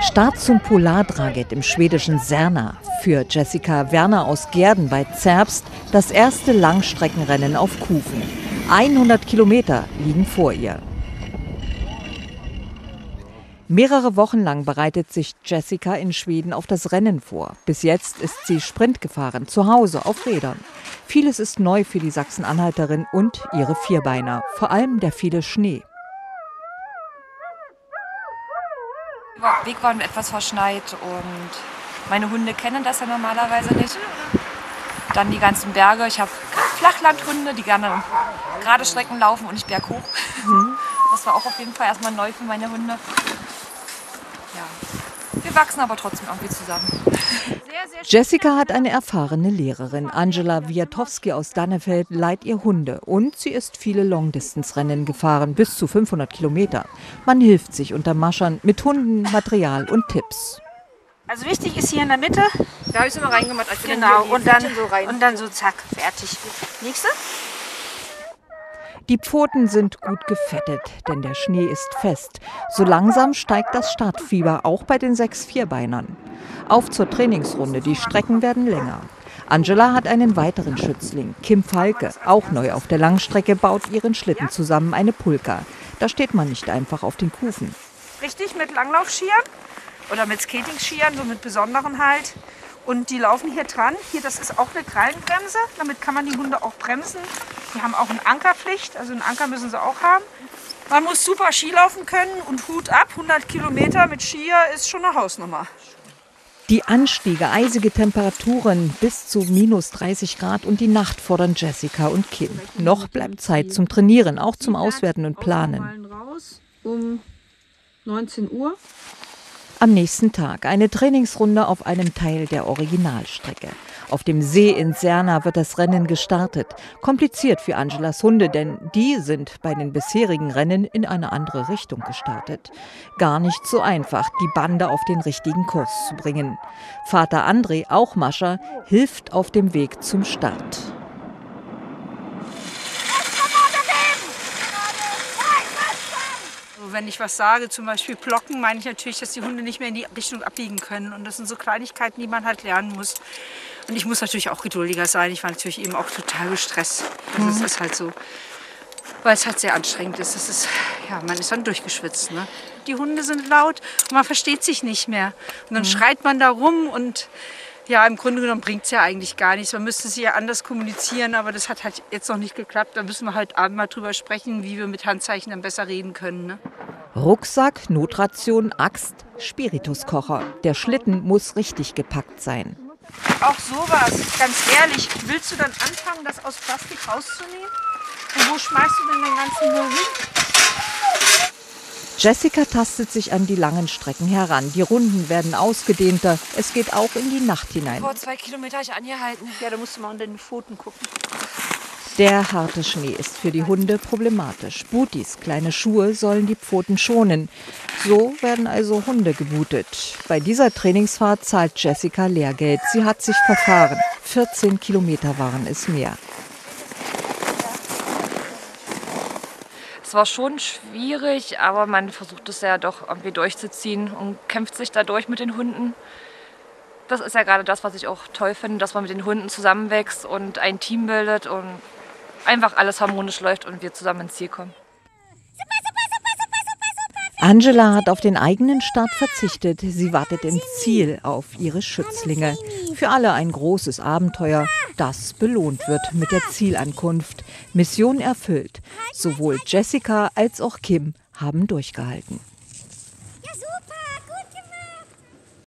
Start zum Polardraget im schwedischen Särna. Für Jessica Werner aus Gerden bei Zerbst das erste Langstreckenrennen auf Kufen. 100 Kilometer liegen vor ihr. Mehrere Wochen lang bereitet sich Jessica in Schweden auf das Rennen vor. Bis jetzt ist sie Sprint gefahren, zu Hause auf Rädern. Vieles ist neu für die Sachsen-Anhalterin und ihre Vierbeiner, vor allem der viele Schnee. Der Weg war etwas verschneit und meine Hunde kennen das ja normalerweise nicht. Dann die ganzen Berge. Ich habe Flachlandhunde, die gerne gerade Strecken laufen und nicht berghoch. Mhm. Das war auch auf jeden Fall erstmal neu für meine Hunde. Ja. Wir wachsen aber trotzdem irgendwie zusammen. Jessica hat eine erfahrene Lehrerin. Angela Wiatowski aus Dannefeld leiht ihr Hunde. Und sie ist viele Long-Distance-Rennen gefahren, bis zu 500 Kilometer. Man hilft sich unter Maschern mit Hunden, Material und Tipps. Also wichtig ist hier in der Mitte. Da habe ich es immer reingemacht. Also genau, und dann, so und dann so zack, fertig. Nächste. Die Pfoten sind gut gefettet, denn der Schnee ist fest. So langsam steigt das Startfieber auch bei den sechs Vierbeinern. Auf zur Trainingsrunde, die Strecken werden länger. Angela hat einen weiteren Schützling, Kim Falke, auch neu auf der Langstrecke, baut ihren Schlitten zusammen, eine Pulka. Da steht man nicht einfach auf den Kufen. Richtig mit Langlaufskiern oder mit Skating-Skiern, so mit besonderen halt. Und die laufen hier dran. Hier, das ist auch eine Krallenbremse. Damit kann man die Hunde auch bremsen. Die haben auch eine Ankerpflicht. Also einen Anker müssen sie auch haben. Man muss super Ski laufen können und Hut ab. 100 Kilometer mit Skier ist schon eine Hausnummer. Die Anstiege, eisige Temperaturen bis zu minus 30 Grad und die Nacht fordern Jessica und Kim. Noch bleibt Zeit zum Trainieren, auch zum Auswerten und Planen. Um 19 Uhr. Am nächsten Tag eine Trainingsrunde auf einem Teil der Originalstrecke. Auf dem See in Serna wird das Rennen gestartet. Kompliziert für Angelas Hunde, denn die sind bei den bisherigen Rennen in eine andere Richtung gestartet. Gar nicht so einfach, die Bande auf den richtigen Kurs zu bringen. Vater André, auch Mascha, hilft auf dem Weg zum Start. Wenn ich was sage, zum Beispiel Blocken, meine ich natürlich, dass die Hunde nicht mehr in die Richtung abbiegen können. Und das sind so Kleinigkeiten, die man halt lernen muss. Und ich muss natürlich auch geduldiger sein. Ich war natürlich eben auch total gestresst. Also mhm. ist halt so. Weil es halt sehr anstrengend ist. Das ist ja, man ist dann durchgeschwitzt. Ne? Die Hunde sind laut und man versteht sich nicht mehr. Und dann mhm. schreit man da rum und ja, im Grunde genommen bringt es ja eigentlich gar nichts. Man müsste sie ja anders kommunizieren, aber das hat halt jetzt noch nicht geklappt. Da müssen wir halt Abend mal drüber sprechen, wie wir mit Handzeichen dann besser reden können. Ne? Rucksack, Notration, Axt, Spirituskocher. Der Schlitten muss richtig gepackt sein. Auch sowas, ganz ehrlich, willst du dann anfangen, das aus Plastik rauszunehmen? Und wo schmeißt du denn den ganzen Müll hin? Jessica tastet sich an die langen Strecken heran. Die Runden werden ausgedehnter. Es geht auch in die Nacht hinein. Vor zwei Kilometer ich angehalten. Ja, da musst du mal unter den Pfoten gucken. Der harte Schnee ist für die Hunde problematisch. Booties, kleine Schuhe, sollen die Pfoten schonen. So werden also Hunde gebootet. Bei dieser Trainingsfahrt zahlt Jessica Lehrgeld. Sie hat sich verfahren. 14 Kilometer waren es mehr. Es war schon schwierig, aber man versucht es ja doch irgendwie durchzuziehen und kämpft sich dadurch mit den Hunden. Das ist ja gerade das, was ich auch toll finde, dass man mit den Hunden zusammenwächst und ein Team bildet und einfach alles harmonisch läuft und wir zusammen ins Ziel kommen. Angela hat auf den eigenen Start verzichtet. Sie wartet im Ziel auf ihre Schützlinge. Für alle ein großes Abenteuer, das belohnt wird mit der Zielankunft. Mission erfüllt. Sowohl Jessica als auch Kim haben durchgehalten.